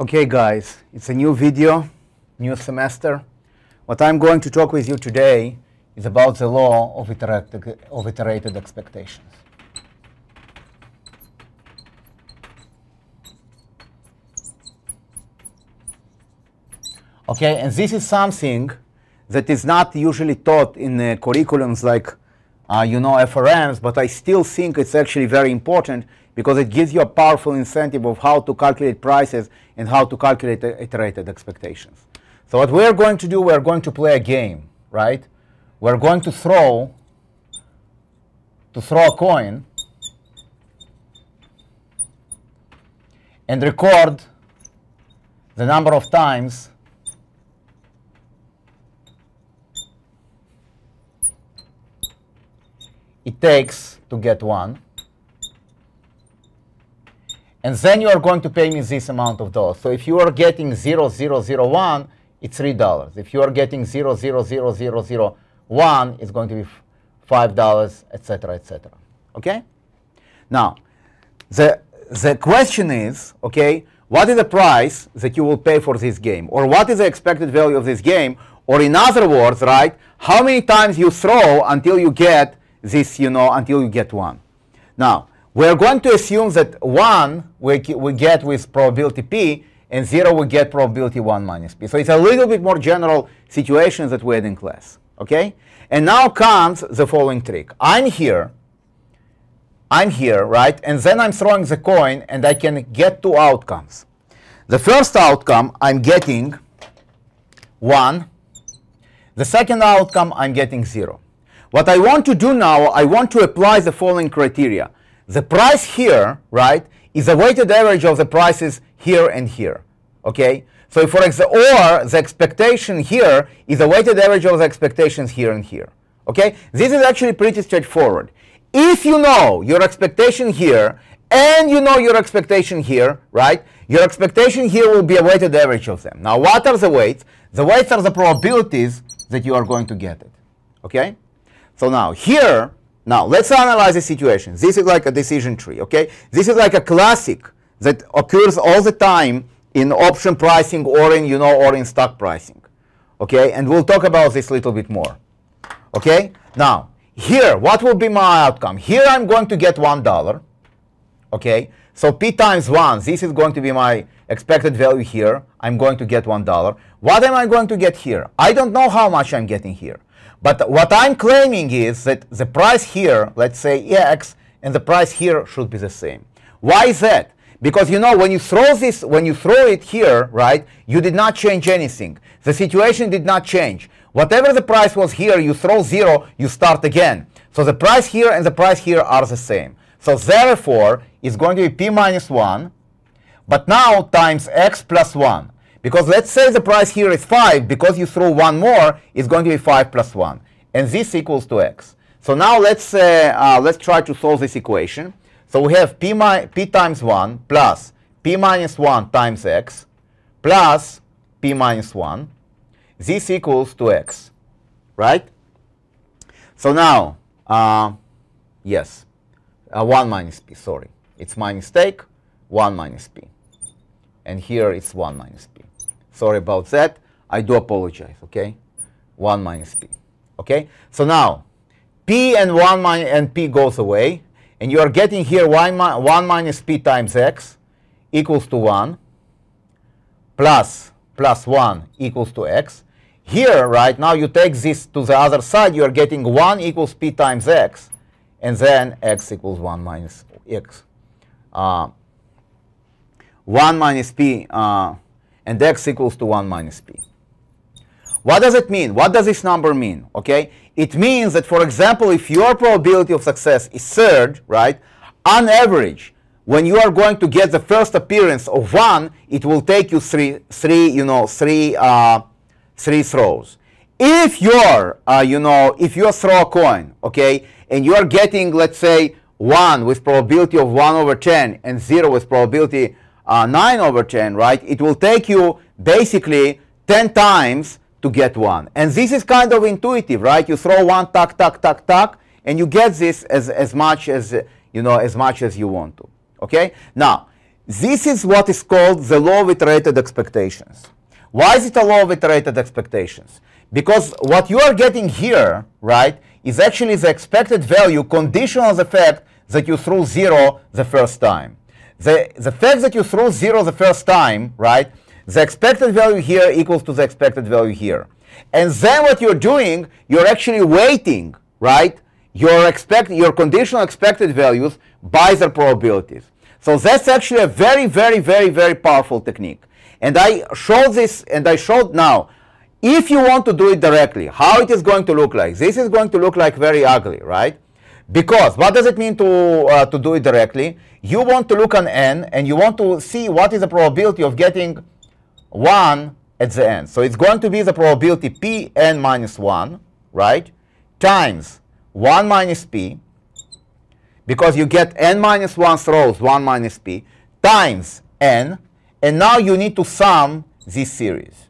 Okay, guys, it's a new video, new semester. What I'm going to talk with you today is about the law of iterated, of iterated expectations. Okay, and this is something that is not usually taught in uh, curriculums like, uh, you know, FRMs, but I still think it's actually very important because it gives you a powerful incentive of how to calculate prices and how to calculate iterated expectations. So what we're going to do, we're going to play a game, right? We're going to throw to throw a coin and record the number of times it takes to get one. And then you are going to pay me this amount of dollars. So if you are getting 0001, it's $3. If you are getting 000001, it's going to be $5, etc., etc. Okay? Now, the, the question is, okay, what is the price that you will pay for this game? Or what is the expected value of this game? Or in other words, right, how many times you throw until you get this, you know, until you get 1. Now, we're going to assume that 1 we, we get with probability p, and 0 we get probability 1 minus p. So it's a little bit more general situation that we had in class. Okay? And now comes the following trick. I'm here. I'm here, right? And then I'm throwing the coin, and I can get two outcomes. The first outcome, I'm getting 1. The second outcome, I'm getting 0. What I want to do now, I want to apply the following criteria. The price here, right, is a weighted average of the prices here and here. Okay? So for example, or the expectation here is a weighted average of the expectations here and here. Okay? This is actually pretty straightforward. If you know your expectation here and you know your expectation here, right? Your expectation here will be a weighted average of them. Now, what are the weights? The weights are the probabilities that you are going to get it. Okay? So now here, now let's analyze the situation. This is like a decision tree, okay? This is like a classic that occurs all the time in option pricing or in, you know, or in stock pricing, okay? And we'll talk about this a little bit more, okay? Now, here, what will be my outcome? Here I'm going to get $1, okay? So P times 1, this is going to be my expected value here. I'm going to get $1. What am I going to get here? I don't know how much I'm getting here. But what I'm claiming is that the price here, let's say x, and the price here should be the same. Why is that? Because you know when you throw this, when you throw it here, right, you did not change anything. The situation did not change. Whatever the price was here, you throw zero, you start again. So the price here and the price here are the same. So therefore, it's going to be p minus 1, but now times x plus 1. Because let's say the price here is 5, because you throw one more, it's going to be 5 plus 1. And this equals to x. So now let's, uh, uh, let's try to solve this equation. So we have p, p times 1 plus p minus 1 times x plus p minus 1. This equals to x, right? So now, uh, yes, uh, 1 minus p, sorry. It's my mistake, 1 minus p. And here it's 1 minus p. Sorry about that. I do apologize, okay? 1 minus p. Okay? So now, p and 1 minus and p goes away. And you are getting here 1, 1 minus p times x equals to 1 plus plus 1 equals to x. Here, right, now you take this to the other side, you are getting 1 equals p times x, and then x equals 1 minus x. Uh, 1 minus p uh, and x equals to 1 minus p. What does it mean? What does this number mean? Okay, It means that, for example, if your probability of success is third, right, on average, when you are going to get the first appearance of 1, it will take you three, three you know, three, uh, three throws. If you're, uh, you know, if you throw a coin, okay, and you are getting, let's say, 1 with probability of 1 over 10 and 0 with probability uh, 9 over 10, right, it will take you basically 10 times to get 1. And this is kind of intuitive, right? You throw 1, tuck, tuck, tuck, tuck, and you get this as, as much as, you know, as much as you want to. Okay? Now, this is what is called the law of iterated expectations. Why is it a law of iterated expectations? Because what you are getting here, right, is actually the expected value conditional on the fact that you threw zero the first time. The, the fact that you threw zero the first time, right, the expected value here equals to the expected value here. And then what you're doing, you're actually weighting, right, your, expect, your conditional expected values by their probabilities. So that's actually a very, very, very, very powerful technique. And I showed this, and I showed now, if you want to do it directly, how it is going to look like. This is going to look like very ugly, right? Because what does it mean to, uh, to do it directly? You want to look on n, and you want to see what is the probability of getting 1 at the end. So it's going to be the probability p n minus 1, right, times 1 minus p, because you get n minus 1 throws 1 minus p, times n, and now you need to sum this series.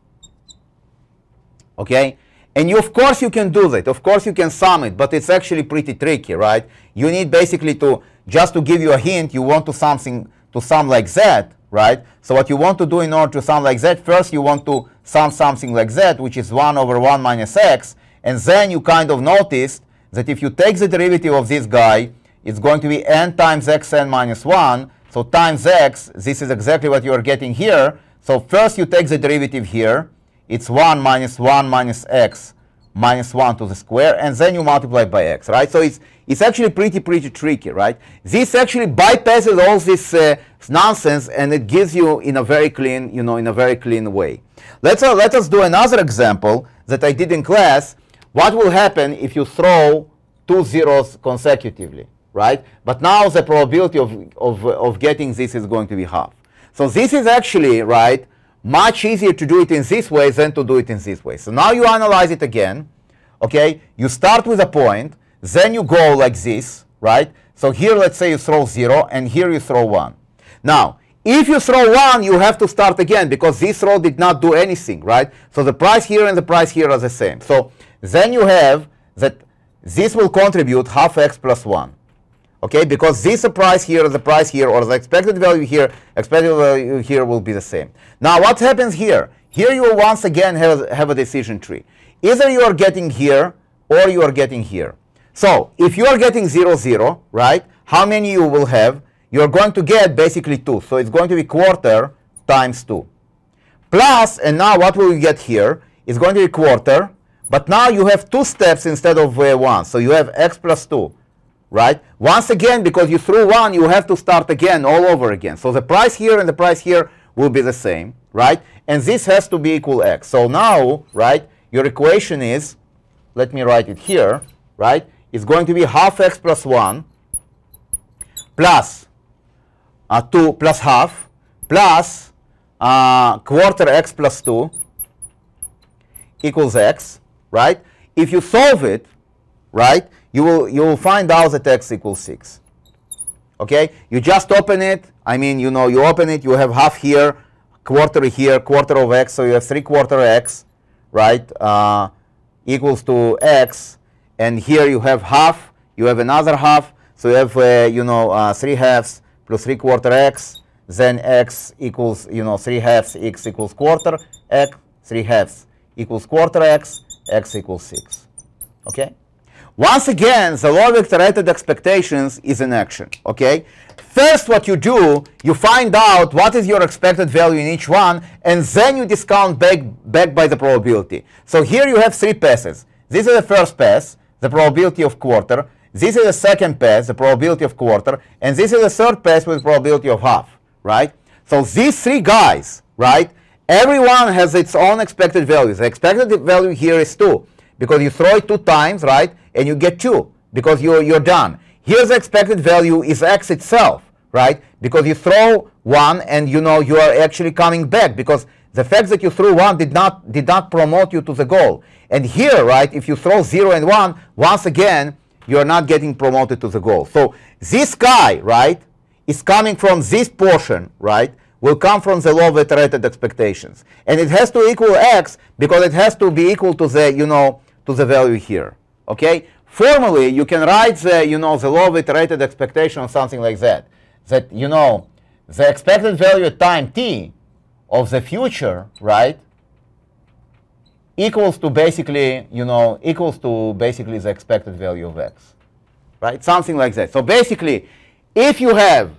Okay? And you, of course you can do that. Of course you can sum it, but it's actually pretty tricky, right? You need basically to, just to give you a hint, you want to something to sum like that, right? So what you want to do in order to sum like that, first you want to sum something like that, which is 1 over 1 minus x, and then you kind of noticed that if you take the derivative of this guy, it's going to be n times xn minus 1. So times x, this is exactly what you are getting here. So first you take the derivative here. It's 1 minus 1 minus x minus 1 to the square, and then you multiply by x, right? So it's, it's actually pretty, pretty tricky, right? This actually bypasses all this uh, nonsense, and it gives you in a very clean, you know, in a very clean way. Let's, uh, let us do another example that I did in class. What will happen if you throw two zeros consecutively, right? But now the probability of, of, of getting this is going to be half. So this is actually, right, much easier to do it in this way than to do it in this way. So now you analyze it again, okay? You start with a point, then you go like this, right? So here, let's say you throw 0, and here you throw 1. Now, if you throw 1, you have to start again, because this row did not do anything, right? So the price here and the price here are the same. So then you have that this will contribute half x plus 1 okay? Because this price here, the price here, or the expected value here, expected value here will be the same. Now, what happens here? Here you once again have, have a decision tree. Either you are getting here, or you are getting here. So, if you are getting 0, 0, right, how many you will have? You're going to get basically 2. So, it's going to be quarter times 2. Plus, and now what will you get here? It's going to be quarter, but now you have two steps instead of uh, one. So, you have x plus 2 right? Once again, because you threw one, you have to start again all over again. So the price here and the price here will be the same, right? And this has to be equal x. So now, right, your equation is, let me write it here, right? It's going to be half x plus 1 plus uh, 2 plus half plus uh, quarter x plus 2 equals x, right? If you solve it, right, you will, you will find out that x equals 6. Okay? You just open it. I mean, you know, you open it, you have half here, quarter here, quarter of x, so you have 3 quarter x, right, uh, equals to x. And here you have half, you have another half, so you have, uh, you know, uh, 3 halves plus 3 quarter x, then x equals, you know, 3 halves, x equals quarter, x, 3 halves equals quarter x, x equals 6. Okay? Once again, the law of iterated expectations is in action, okay? First, what you do, you find out what is your expected value in each one, and then you discount back, back by the probability. So here you have three passes. This is the first pass, the probability of quarter. This is the second pass, the probability of quarter. And this is the third pass with probability of half, right? So these three guys, right, everyone has its own expected value. The expected value here is 2 because you throw it two times, right, and you get 2 because you're, you're done. Here's the expected value is x itself, right, because you throw 1 and you know you are actually coming back because the fact that you threw 1 did not, did not promote you to the goal. And here, right, if you throw 0 and 1, once again, you're not getting promoted to the goal. So this guy, right, is coming from this portion, right, will come from the law of iterated expectations. And it has to equal x because it has to be equal to the, you know, to the value here. Okay? Formally, you can write the, you know, the law of iterated expectation or something like that. That, you know, the expected value at time t of the future, right, equals to basically, you know, equals to basically the expected value of x, right? Something like that. So basically, if you have,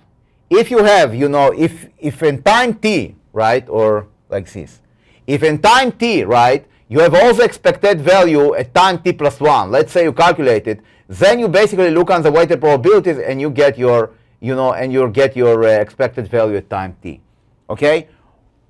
if you have, you know, if, if in time t, right, or like this, if in time t, right, you have also expected value at time t plus 1, let's say you calculate it, then you basically look on the weighted probabilities and you get your, you know, and you get your uh, expected value at time t, okay?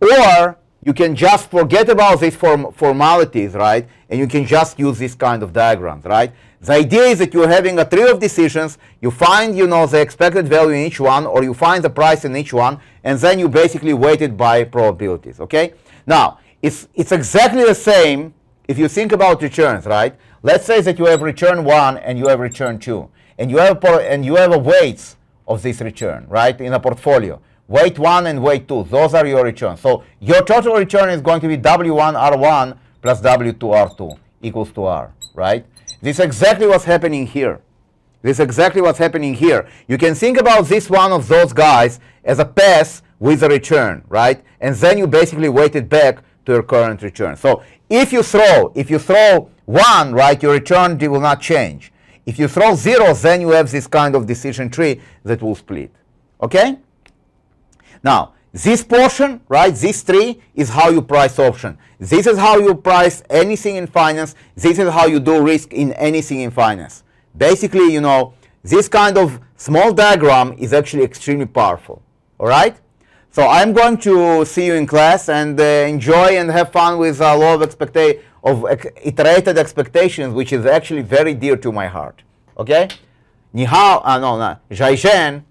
Or you can just forget about these form formalities, right? And you can just use this kind of diagrams, right? The idea is that you're having a tree of decisions, you find, you know, the expected value in each one, or you find the price in each one, and then you basically weight it by probabilities, okay? Now, it's, it's exactly the same if you think about returns, right? Let's say that you have return 1 and you have return 2, and you have, and you have a weights of this return, right, in a portfolio weight 1 and weight 2. Those are your returns. So your total return is going to be W1R1 plus W2R2 equals to R, right? This is exactly what's happening here. This is exactly what's happening here. You can think about this one of those guys as a pass with a return, right? And then you basically weight it back to your current return. So if you throw, if you throw 1, right, your return will not change. If you throw 0, then you have this kind of decision tree that will split. Okay? Now, this portion, right, this tree is how you price option. This is how you price anything in finance. This is how you do risk in anything in finance. Basically, you know, this kind of small diagram is actually extremely powerful. All right? So I'm going to see you in class and uh, enjoy and have fun with uh, law of, expecta of ex iterated expectations, which is actually very dear to my heart. Okay? Nihao, uh, no, no, Zhaizhen.